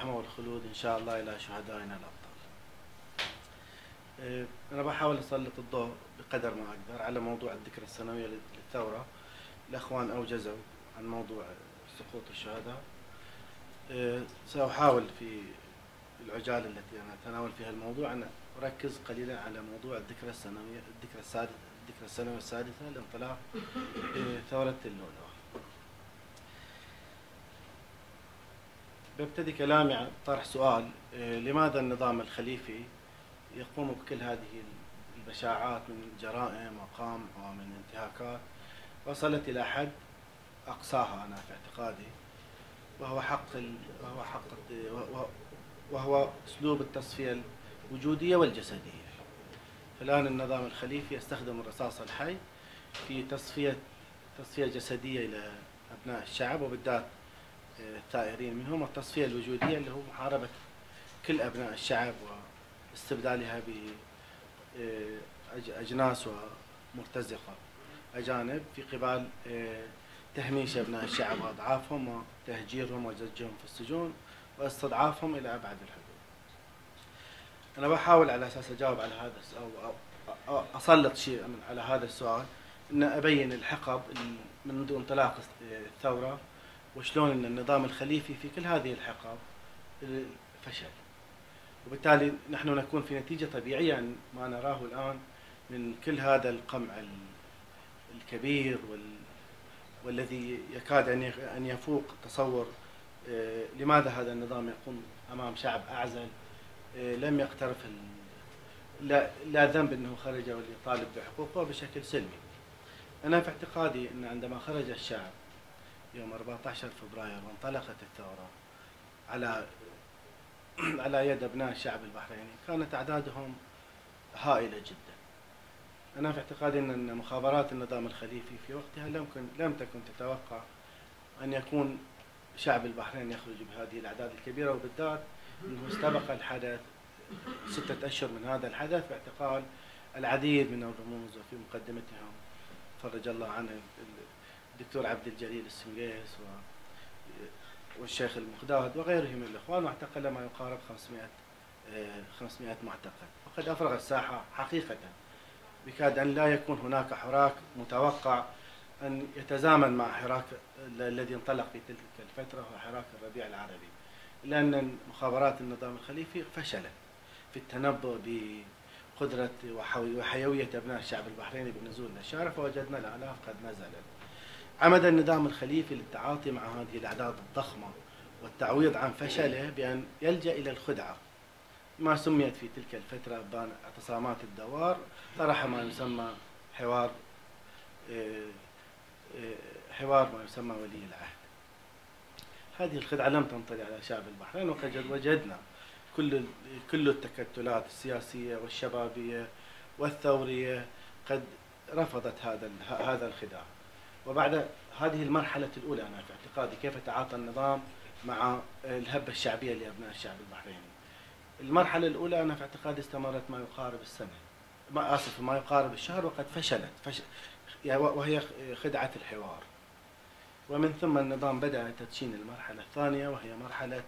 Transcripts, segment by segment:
الرحمة والخلود إن شاء الله إلى شهدائنا الأبطال. آه، أنا بحاول أسلط الضوء بقدر ما أقدر على موضوع الذكرى السنوية للثورة. الأخوان أوجزوا عن موضوع سقوط الشهداء. آه، سأحاول في العجالة التي أنا أتناول فيها الموضوع أن أركز قليلا على موضوع الذكرى السنوية الذكرى السادسة الذكرى السنوية السادسة لانطلاق آه، ثورة اللؤلؤة ببتدي كلامي عن طرح سؤال آه، لماذا النظام الخليفي يقوم بكل هذه البشاعات من جرائم وقام ومن انتهاكات؟ وصلت إلى حد أقصاها أنا في اعتقادي وهو حق ال... وهو حق وهو, أسلوب التصفية الوجودية والجسدية. فالآن النظام الخليفي يستخدم الرصاص الحي في تصفية تصفية جسدية إلى أبناء الشعب وبالذات الثائرين منهم والتصفية الوجودية اللي هو محاربة كل أبناء الشعب واستبدالها بأجناس ومرتزقة. أجانب في قبال آه، تهميش أبناء الشعب وأضعافهم وتهجيرهم وزجهم في السجون واستضعافهم إلى أبعد الحدود. أنا بحاول على أساس أجاوب على هذا أو أسلط شيء على هذا السؤال أن أبين الحقب منذ انطلاق الثورة. وشلون إن النظام الخليفي في كل هذه الحقب فشل وبالتالي نحن نكون في نتيجة طبيعية عن ما نراه الآن من كل هذا القمع الكبير وال والذي يكاد أن يفوق تصور آه، لماذا هذا النظام يقوم أمام شعب أعزل آه، لم يقترف لا, لا ذنب إنه خرج وليطالب بحقوقه بشكل سلمي. أنا في اعتقادي إن عندما خرج الشعب يوم 14 فبراير وانطلقت الثورة على على يد أبناء الشعب البحريني. كانت أعدادهم هائلة جدا. أنا في اعتقادي أن مخابرات النظام الخليفي في وقتها لم لم تكن تتوقع أن يكون شعب البحرين يخرج بهذه الأعداد الكبيرة. وبالذات أنه استبق الحدث ستة أشهر من هذا الحدث باعتقال العديد من الرموز وفي مقدمتهم فرج الله عنه الدكتور عبد الجليل السنقيس و والشيخ المخداد وغيرهم من الإخوان واعتقل ما يقارب 500 500 معتقل. وقد أفرغ الساحة حقيقة. بكاد أن لا يكون هناك حراك متوقع أن يتزامن مع حراك الذي انطلق في تلك الفترة هو حراك الربيع العربي. لأن مخابرات النظام الخليفي فشلت في التنبؤ بقدرة وحيوية أبناء الشعب البحريني بالنزول للشارع فوجدنا الآلاف قد نزلت. عمد النظام الخليفي للتعاطي مع هذه الأعداد الضخمة والتعويض عن فشله بأن يلجأ إلى الخدعة. ما سميت في تلك الفترة بان اعتصامات الدوار طرح ما يسمى حوار آه، آه، حوار ما يسمى ولي العهد. هذه الخدعة لم تنطلي على شعب البحرين وقد وجدنا كل كل التكتلات السياسية والشبابية والثورية قد رفضت هذا هذا الخداع. وبعد هذه المرحلة الأولى أنا في اعتقادي كيف تعاطى النظام مع الهبة الشعبية لأبناء الشعب البحريني. المرحلة الأولى أنا في اعتقادي استمرت ما يقارب السنة. ما آسف ما يقارب الشهر وقد فشلت فشل وهي خدعة الحوار. ومن ثم النظام بدأ تدشين المرحلة الثانية وهي مرحلة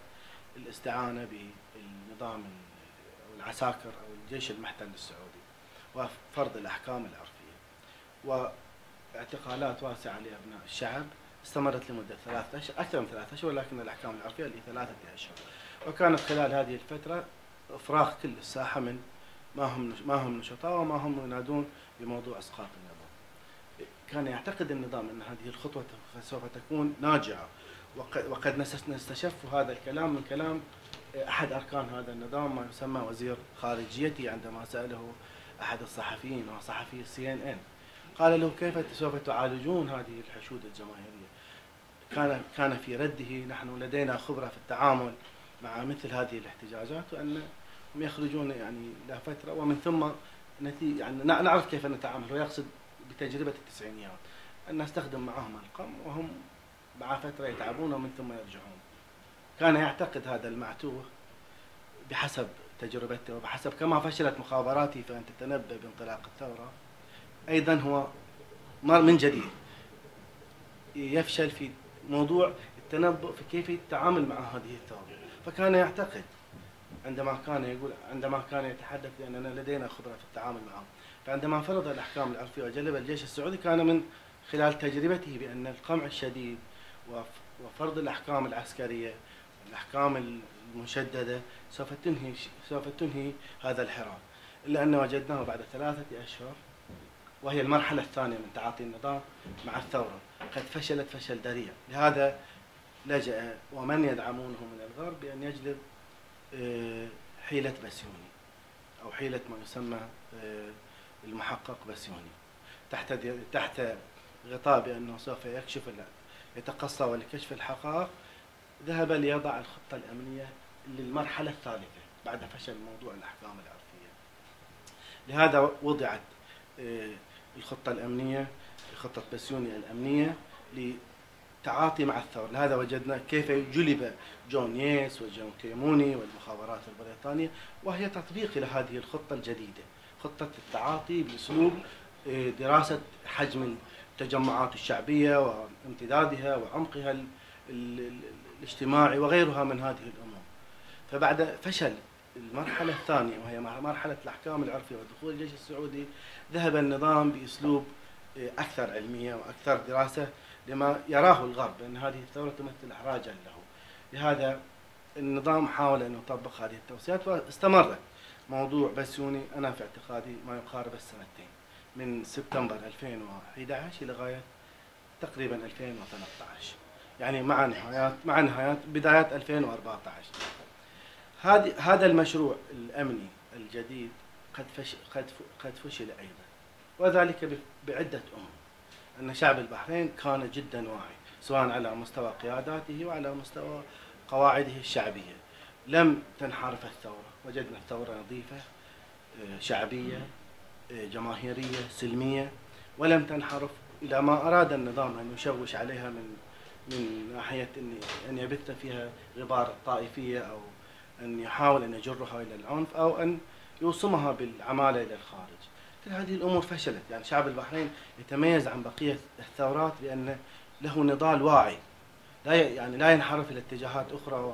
الاستعانة بالنظام العساكر أو الجيش المحتل السعودي وفرض الأحكام العرفية. اعتقالات واسعة لأبناء الشعب استمرت لمدة ثلاثة أشهر أكثر من ثلاثة أشهر ولكن الأحكام العرفية لثلاثة أشهر. وكانت خلال هذه الفترة إفراغ كل الساحة من ما هم ما هم نشطاء وما هم ينادون بموضوع إسقاط النظام كان يعتقد النظام أن هذه الخطوة سوف تكون ناجعة. وقد نستشف هذا الكلام من كلام أحد أركان هذا النظام ما يسمى وزير خارجيته عندما سأله أحد الصحفيين وصحفي سي إن إن. قال له كيف سوف تعالجون هذه الحشود الجماهيرية؟ كان كان في رده نحن لدينا خبرة في التعامل مع مثل هذه الاحتجاجات وأن هم يخرجون يعني إلى فترة ومن ثم نتيجة يعني نعرف كيف نتعامل. هو يقصد بتجربة التسعينيات. أن نستخدم معهم القم وهم مع فترة يتعبون ومن ثم يرجعون. كان يعتقد هذا المعتوه بحسب تجربته وبحسب كما فشلت مخابراته في أن تتنبأ بانطلاق الثورة. أيضا هو من جديد. يفشل في موضوع التنبؤ في كيف التعامل مع هذه الثورة فكان يعتقد عندما كان يقول عندما كان يتحدث بأننا لدينا خبرة في التعامل معهم. فعندما فرض الأحكام العرفية وجلب الجيش السعودي كان من خلال تجربته بأن القمع الشديد وفرض الأحكام العسكرية الأحكام المشددة سوف تنهي سوف تنهي هذا الحراك إلا أن وجدناه بعد ثلاثة أشهر وهي المرحلة الثانية من تعاطي النظام مع الثورة. قد فشلت فشل ذريع. لهذا لجأ ومن يدعمونه من الغرب بأن يجلب آه، حيلة بسيوني أو حيلة ما يسمى آه، المحقق بسيوني تحت تحت غطاء بأنه سوف يكشف يتقصى ولكشف الحقائق ذهب ليضع الخطة الأمنية للمرحلة الثالثة بعد فشل موضوع الأحكام العرفية. لهذا وضعت آه، الخطة الأمنية خطة بسيوني الأمنية للتعاطي مع الثورة. لهذا وجدنا كيف جلب جون ييس وجون كيموني والمخابرات البريطانية وهي تطبيق لهذه الخطة الجديدة. خطة التعاطي بأسلوب آه، دراسة حجم التجمعات الشعبية وامتدادها وعمقها الاجتماعي وغيرها من هذه الأمور. فبعد فشل المرحلة الثانية وهي مرحلة الأحكام العرفية ودخول الجيش السعودي ذهب النظام بأسلوب آه، أكثر علمية وأكثر دراسة لما يراه الغرب أن هذه الثورة تمثل إحراجا له. لهذا النظام حاول أن يطبق هذه التوصيات واستمرت موضوع بسيوني أنا في اعتقادي ما يقارب السنتين من سبتمبر 2011 لغاية تقريبا 2013 يعني مع نهايات مع نهايات بدايات 2014 هذه هذا المشروع الأمني الجديد قد فش قد قد فشل أيضا. وذلك بعدة امور أن شعب البحرين كان جدا واعي سواء على مستوى قياداته وعلى مستوى قواعده الشعبية. لم تنحرف الثورة وجدنا الثورة نظيفة آه، شعبية آه، جماهيرية سلمية ولم تنحرف. إلى ما أراد النظام أن يشوش عليها من من ناحية ان أن يبث فيها غبار الطائفية أو أن يحاول أن يجرها إلى العنف أو أن يوصمها بالعمالة إلى الخارج. كل هذه الأمور فشلت، يعني شعب البحرين يتميز عن بقية الثورات بأن له نضال واعي. لا يعني لا ينحرف إلى اتجاهات أخرى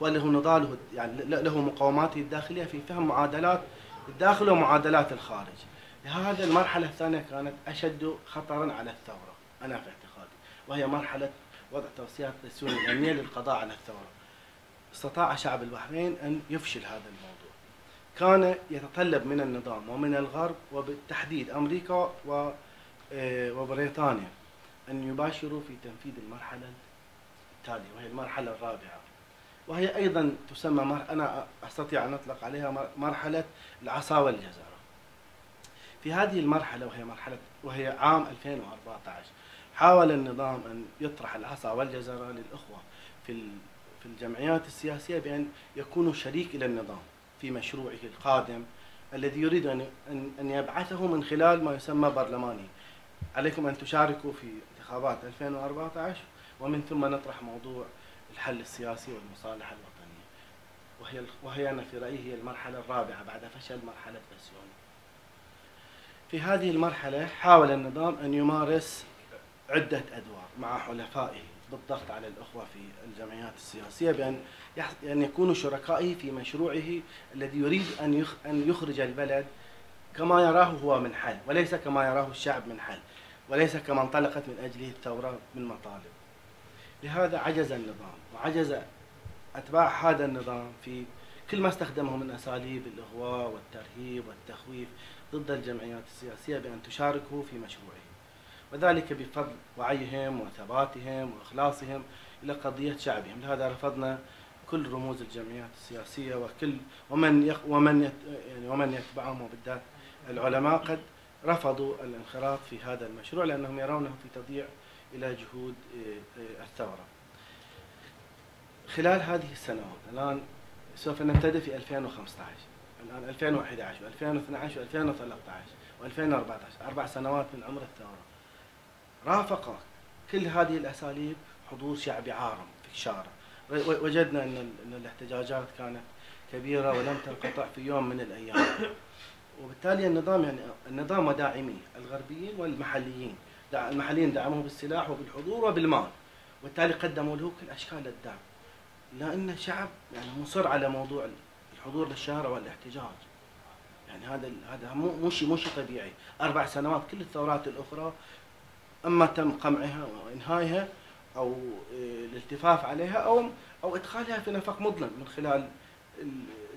وله نضاله يعني له مقاوماته الداخلية في فهم معادلات الداخل ومعادلات الخارج. لهذا المرحلة الثانية كانت أشد خطرا على الثورة، أنا في اعتقادي، وهي مرحلة وضع توصيات السوري الأمنية للقضاء على الثورة استطاع شعب البحرين أن يفشل هذا الموضوع. كان يتطلب من النظام ومن الغرب وبالتحديد أمريكا آه، وبريطانيا أن يباشروا في تنفيذ المرحلة التالية وهي المرحلة الرابعة. وهي أيضا تسمى أنا أستطيع أن أطلق عليها مرحلة العصا والجزرة. في هذه المرحلة وهي مرحلة وهي عام 2014 حاول النظام أن يطرح العصا والجزرة للأخوة في في الجمعيات السياسية بأن يكونوا شريك إلى النظام في مشروعه القادم الذي يريد أن يبعثه من خلال ما يسمى برلماني. عليكم أن تشاركوا في انتخابات 2014 ومن ثم نطرح موضوع الحل السياسي والمصالحة الوطنية. وهي وهي أنا في رأيي هي المرحلة الرابعة بعد فشل مرحلة بسيوني في هذه المرحلة حاول النظام أن يمارس عدة أدوار مع حلفائه. بالضغط على الأخوة في الجمعيات السياسية بأن أن يكونوا شركائه في مشروعه الذي يريد أن أن يخرج البلد كما يراه هو من حل وليس كما يراه الشعب من حل وليس كما انطلقت من أجله الثورة من مطالب. لهذا عجز النظام وعجز أتباع هذا النظام في كل ما استخدمه من أساليب الإغواء والترهيب والتخويف ضد الجمعيات السياسية بأن تشاركه في مشروعه. وذلك بفضل وعيهم وثباتهم وإخلاصهم إلى قضية شعبهم. لهذا رفضنا كل رموز الجمعيات السياسية وكل ومن يخ ومن يت يعني ومن يتبعهم وبالذات العلماء قد رفضوا الانخراط في هذا المشروع لأنهم يرونه في تضييع إلى جهود آه، آه، الثورة. خلال هذه السنوات الآن سوف نبتدئ في 2015 الآن 2011 و2012 و2013 و2014 أربع سنوات من عمر الثورة. رافق كل هذه الأساليب حضور شعبي عارم في الشارع. وجدنا أن الاحتجاجات كانت كبيرة ولم تنقطع في يوم من الأيام. وبالتالي النظام يعني النظام وداعميه الغربيين والمحليين. المحليين دعموه بالسلاح وبالحضور وبالمال. وبالتالي قدموا له كل أشكال الدعم. لأن الشعب يعني مصر على موضوع الحضور للشارع والاحتجاج. يعني هذا هذا مو مو شيء مو شيء طبيعي. أربع سنوات كل الثورات الأخرى أما تم قمعها وإنهائها أو آه، الالتفاف عليها أو أو إدخالها في نفق مظلم من خلال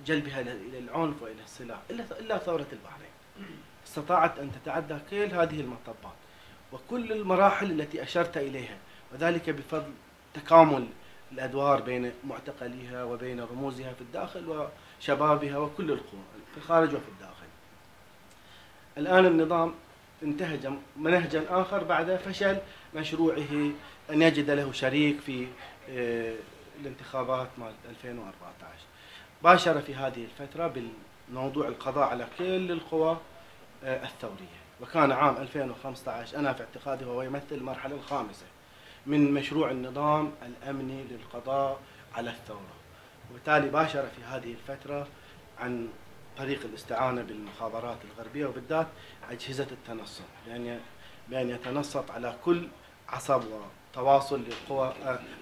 جلبها إلى العنف وإلى السلاح إلا إلا ثورة البحرين استطاعت أن تتعدى كل هذه المطبات وكل المراحل التي أشرت إليها وذلك بفضل تكامل الأدوار بين معتقليها وبين رموزها في الداخل وشبابها وكل القوى في الخارج وفي الداخل. الآن النظام انتهج منهجا آخر بعد فشل مشروعه أن يجد له شريك في آه، الانتخابات مال 2014 باشر في هذه الفترة بالموضوع القضاء على كل القوى آه، الثورية. وكان عام 2015 أنا في اعتقادي هو يمثل المرحلة الخامسة من مشروع النظام الأمني للقضاء على الثورة. وبالتالي باشر في هذه الفترة عن طريق الاستعانة بالمخابرات الغربية وبالذات أجهزة التنصت بان بأن يتنصت على كل عصب وتواصل للقوى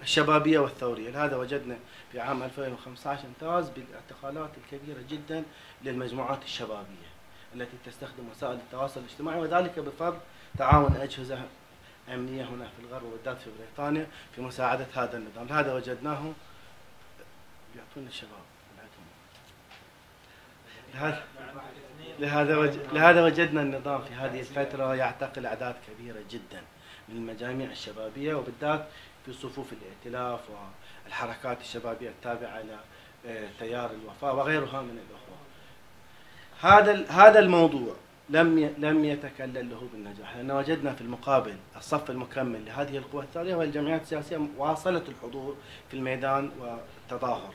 الشبابية والثورية، لهذا وجدنا في عام 2015 امتاز بالاعتقالات الكبيرة جدا للمجموعات الشبابية التي تستخدم وسائل التواصل الاجتماعي وذلك بفضل تعاون أجهزة أمنية هنا في الغرب وبالذات في بريطانيا في مساعدة هذا النظام، لهذا وجدناه يعطونا الشباب لهذا لهذا وجدنا النظام في هذه الفترة يعتقل أعداد كبيرة جدا من المجاميع الشبابية وبالذات في صفوف الائتلاف والحركات الشبابية التابعة إلى آه، تيار الوفاء وغيرها من الأخوة. هذا هذا الموضوع لم لم يتكلل له بالنجاح لأن وجدنا في المقابل الصف المكمل لهذه القوى الثانية والجمعيات السياسية واصلت الحضور في الميدان والتظاهر.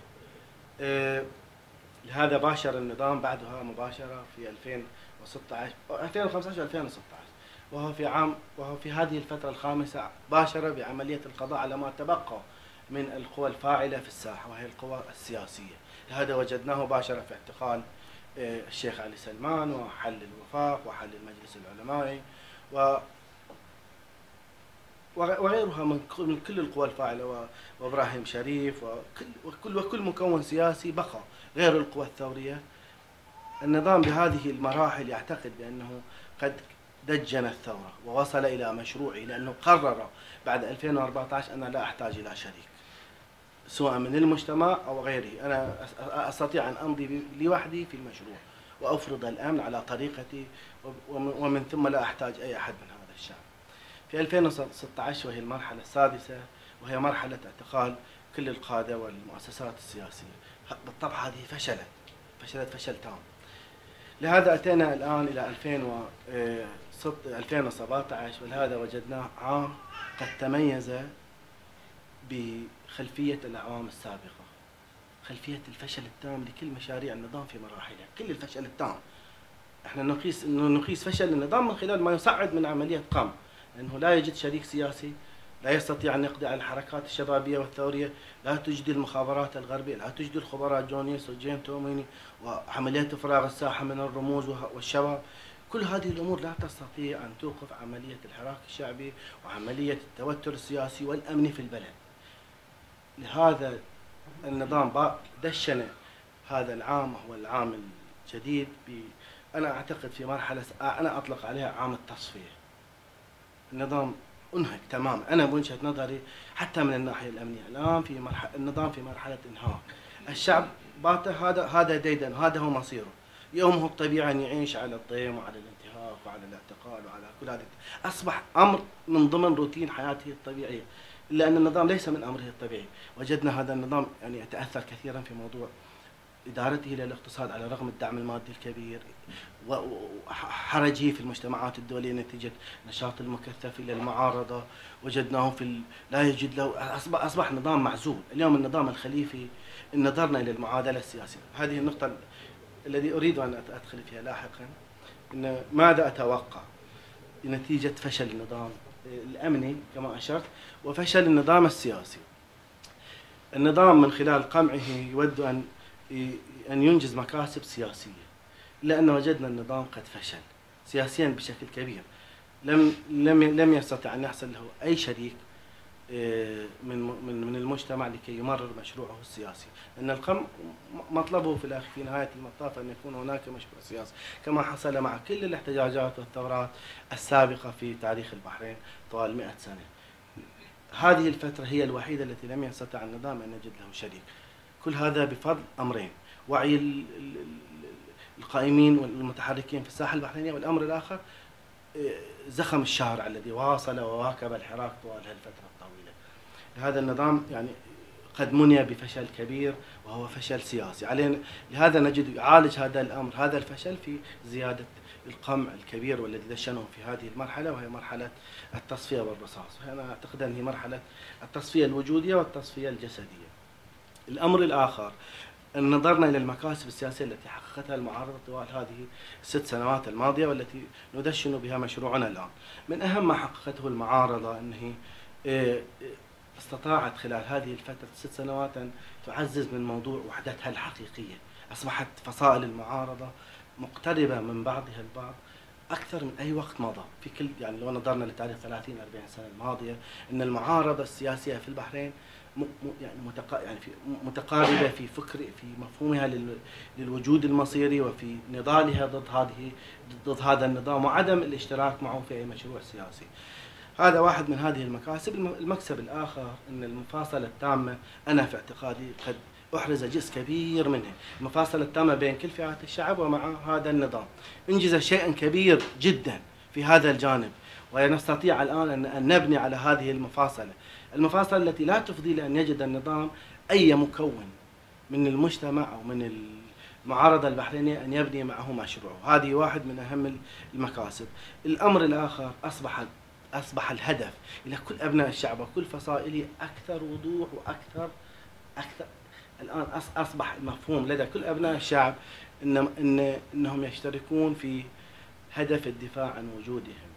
لهذا باشر النظام بعدها مباشرة في 2016 2015 و2016 وهو في عام وهو في هذه الفترة الخامسة باشر بعملية القضاء على ما تبقى من القوى الفاعلة في الساحة وهي القوى السياسية. لهذا وجدناه باشر في اعتقال آه، الشيخ علي سلمان وحل الوفاق وحل المجلس العلمائي و وغيرها من كل القوى الفاعلة وإبراهيم شريف وكل وكل مكون سياسي بقى. غير القوى الثورية. النظام بهذه المراحل يعتقد بأنه قد دجن الثورة ووصل إلى مشروعه لأنه قرر بعد 2014 أنا لا أحتاج إلى شريك سواء من المجتمع أو غيره. أنا أستطيع أن أمضي لوحدي في المشروع وأفرض الأمن على طريقتي ومن ثم لا أحتاج أي أحد من هذا الشعب في 2016 وهي المرحلة السادسة وهي مرحلة اعتقال كل القادة والمؤسسات السياسية. بالطبع هذه فشلت. فشلت فشل تام. لهذا أتينا الآن إلى 2017 ولهذا وجدناه عام قد تميز بخلفية الأعوام السابقة. خلفية الفشل التام لكل مشاريع النظام في مراحلها. كل الفشل التام. إحنا نقيس نقيس فشل النظام من خلال ما يصعد من عملية قمع لأنه لا يوجد شريك سياسي. لا يستطيع أن يقضي على الحركات الشبابية والثورية لا توجد المخابرات الغربية لا توجد الخبراء جونيس وجين توميني وعملية إفراغ الساحة من الرموز والشباب. كل هذه الأمور لا تستطيع أن توقف عملية الحراك الشعبي وعملية التوتر السياسي والأمني في البلد. لهذا النظام دشن هذا العام هو العام الجديد أنا أعتقد في مرحلة أنا أطلق عليها عام التصفية. النظام انهك تماما. أنا بوجهه نظري حتى من الناحية الأمنية الآن في مرحله النظام في مرحلة إنهاك. الشعب بات هذا هذا ديدن هذا هو مصيره. يومه الطبيعي أن يعيش على الضيم وعلى الانتهاك وعلى الاعتقال وعلى كل هذا أصبح أمر من ضمن روتين حياته الطبيعية. الا ان النظام ليس من أمره الطبيعي. وجدنا هذا النظام يعني يتأثر كثيرا في موضوع إدارته للاقتصاد على رغم الدعم المادي الكبير وحرجه في المجتمعات الدولية نتيجة نشاط المكثف إلى المعارضة وجدناه في ال... لا يجد له اصبح أصبح نظام معزول، اليوم النظام الخليفي إن نظرنا إلى المعادلة السياسية، هذه النقطة الذي أريد أن أدخل فيها لاحقا إن ماذا أتوقع؟ نتيجة فشل النظام الأمني كما أشرت وفشل النظام السياسي. النظام من خلال قمعه يود أن أن ينجز مكاسب سياسية لأن وجدنا النظام قد فشل سياسيا بشكل كبير لم لم لم يستطع أن يحصل له أي شريك آه، من من من المجتمع لكي يمرر مشروعه السياسي، أن القمع مطلبه في الآخر في نهاية المطاف أن يكون هناك مشروع سياسي، كما حصل مع كل الاحتجاجات والثورات السابقة في تاريخ البحرين طوال 100 سنة. هذه الفترة هي الوحيدة التي لم يستطع النظام أن يجد له شريك. كل هذا بفضل أمرين، وعي القائمين والمتحركين في الساحه البحرينية والأمر الآخر آه، زخم الشارع الذي واصل وواكب الحراك طوال هالفترة الطويلة. هذا النظام يعني قد مني بفشل كبير وهو فشل سياسي، علينا لهذا نجد يعالج هذا الأمر هذا الفشل في زيادة القمع الكبير والذي دشنه في هذه المرحلة وهي مرحلة التصفية والرصاص، أنا أعتقد أن هي مرحلة التصفية الوجودية والتصفية الجسدية. الأمر الآخر إن نظرنا إلى المكاسب السياسية التي حققتها المعارضة طوال هذه الست سنوات الماضية والتي ندشن بها مشروعنا الآن. من أهم ما حققته المعارضة انه آه، استطاعت خلال هذه الفترة ست سنوات أن تعزز من موضوع وحدتها الحقيقية. أصبحت فصائل المعارضة مقتربة من بعضها البعض أكثر من أي وقت مضى في كل يعني لو نظرنا لتاريخ 30 40 سنة الماضية إن المعارضة السياسية في البحرين يعني يعني في متقاربة في فكر في مفهومها للوجود المصيري وفي نضالها ضد هذه ضد هذا النظام وعدم الاشتراك معه في أي مشروع سياسي. هذا واحد من هذه المكاسب، المكسب الآخر إن المفاصله التامة أنا في اعتقادي قد أحرز جزء كبير منها، المفاصله التامة بين كل فئات الشعب ومع هذا النظام. انجز شيئا كبير جدا في هذا الجانب ونستطيع الآن ان نبني على هذه المفاصله. المفاصل التي لا تفضي لأن يجد النظام أي مكون من المجتمع أو من المعارضة البحرينية أن يبني معه مشروع هذه واحد من أهم المكاسب الأمر الآخر أصبح أصبح الهدف إلى كل أبناء الشعب وكل فصائله أكثر وضوح وأكثر أكثر. الآن أصبح مفهوم لدى كل أبناء الشعب إن إن إنهم يشتركون في هدف الدفاع عن وجودهم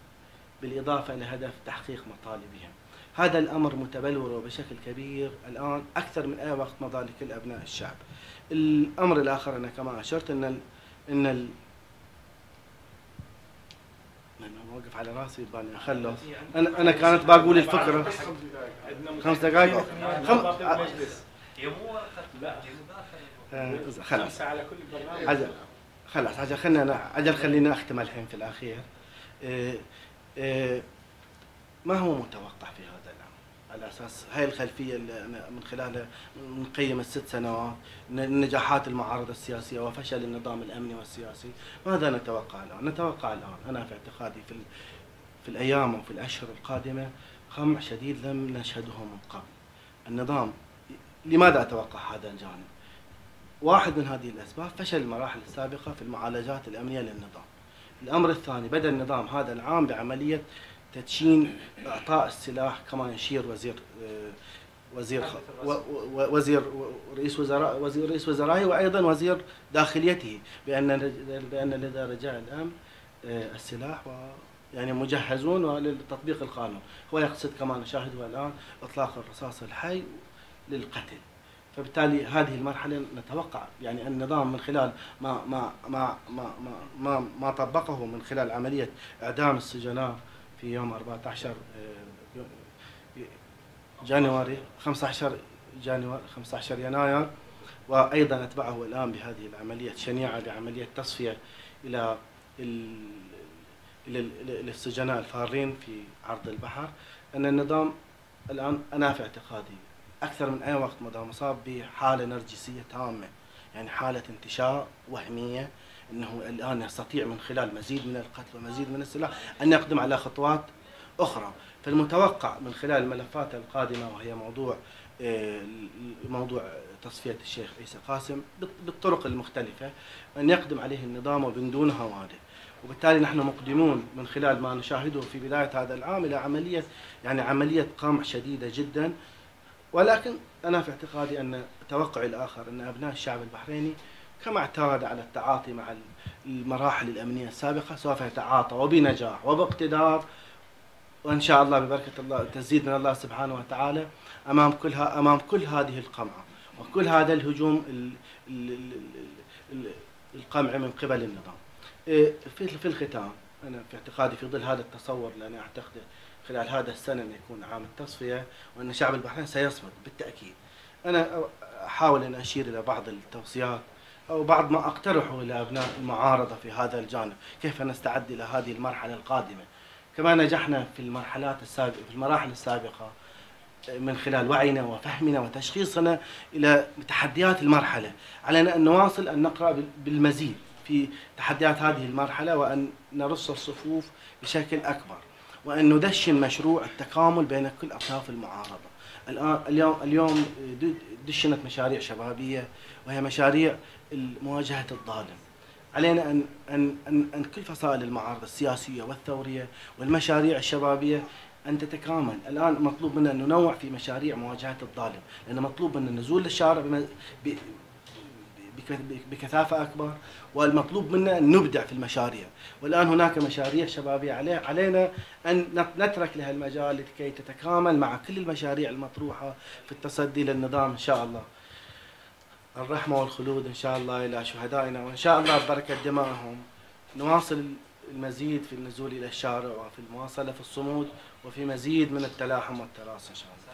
بالإضافة إلى هدف تحقيق مطالبهم. هذا الأمر متبلور بشكل كبير الآن أكثر من أي وقت مضى لكل أبناء الشعب. الأمر الآخر أنا كما أشرت إن ال إن ال موقف على راسي بالي أخلص. أنا أنا كانت بقول الفكرة. خمس دقائق؟ خم... لا خلاص. برنامج خلاص عجل خلينا عجل خلينا أختم الحين في الأخير. إيه إيه ما هو متوقع في هذا؟ على أساس هاي الخلفية اللي أنا من خلالها نقيم الست سنوات نجاحات المعارضة السياسية وفشل النظام الأمني والسياسي ماذا نتوقع الآن؟ نتوقع الآن أنا في اعتقادي في في الأيام وفي الأشهر القادمة قمع شديد لم نشهده من قبل. النظام لماذا أتوقع هذا الجانب؟ واحد من هذه الأسباب فشل المراحل السابقة في المعالجات الأمنية للنظام. الأمر الثاني بدأ النظام هذا العام بعملية تدشين اعطاء السلاح كما يشير وزير وزير وزير رئيس وزراء وزير رئيس وزرائه وأيضا وزير داخليته بأن بأن لدى رجاء الامن آه، السلاح و يعني مجهزون لتطبيق القانون. هو يقصد كما نشاهده الآن إطلاق الرصاص الحي للقتل. فبالتالي هذه المرحلة نتوقع يعني النظام من خلال ما ما ما ما ما, ما طبقه من خلال عملية إعدام السجناء في يوم 14 آه، جانيوري 15 جانيوري 15 يناير. وأيضا أتبعه الآن بهذه العملية الشنيعه بعمليه تصفية إلى السجناء الفارين في عرض البحر. أن النظام الآن أنا في اعتقادي أكثر من أي وقت مضى مصاب بحالة نرجسية تامة يعني حالة انتشار وهمية. إنه الآن يستطيع من خلال مزيد من القتل ومزيد من السلاح أن يقدم على خطوات أخرى. فالمتوقع من خلال الملفات القادمة وهي موضوع آه، موضوع تصفية الشيخ عيسى قاسم بالطرق المختلفة أن يقدم عليه النظام ومن دون هوادئ وبالتالي نحن مقدمون من خلال ما نشاهده في بداية هذا العام إلى عملية يعني عملية قمع شديدة جدا. ولكن أنا في اعتقادي أن توقعي الآخر أن أبناء الشعب البحريني كما اعتاد على التعاطي مع المراحل الأمنية السابقة سوف يتعاطى وبنجاح وباقتدار وإن شاء الله ببركة الله تزيد من الله سبحانه وتعالى أمام كل أمام كل هذه القمعة وكل هذا الهجوم القمع من قبل النظام. إيه، في في الختام أنا في اعتقادي في ظل هذا التصور اللي أنا أعتقده خلال هذا السنة أن يكون عام التصفية وأن شعب البحرين سيصمد بالتأكيد أنا أحاول أن أشير إلى بعض التوصيات أو بعض ما أقترحه إلى أبناء المعارضة في هذا الجانب. كيف نستعد إلى هذه المرحلة القادمة؟ كما نجحنا في المرحلات السابقة في المراحل السابقة من خلال وعينا وفهمنا وتشخيصنا إلى تحديات المرحلة. علينا أن نواصل أن نقرأ بالمزيد في تحديات هذه المرحلة وأن نرص الصفوف بشكل أكبر وأن ندشن مشروع التكامل بين كل أطراف المعارضة. الآن اليوم اليوم دشنت مشاريع شبابية وهي مشاريع مواجهة الظالم. علينا أن, أن, أن, أن كل فصائل المعارضة السياسية والثورية والمشاريع الشبابية أن تتكامل. الآن مطلوب منا أن ننوع في مشاريع مواجهة الظالم لأن مطلوب منا النزول للشارع بكثافة أكبر والمطلوب منا أن نبدع في المشاريع. والآن هناك مشاريع شبابية علينا أن نترك لها المجال لكي تتكامل مع كل المشاريع المطروحة في التصدي للنظام إن شاء الله. الرحمة والخلود إن شاء الله إلى شهدائنا وإن شاء الله ببركة دمائهم نواصل المزيد في النزول إلى الشارع وفي المواصلة في الصمود وفي مزيد من التلاحم والتراص إن شاء الله.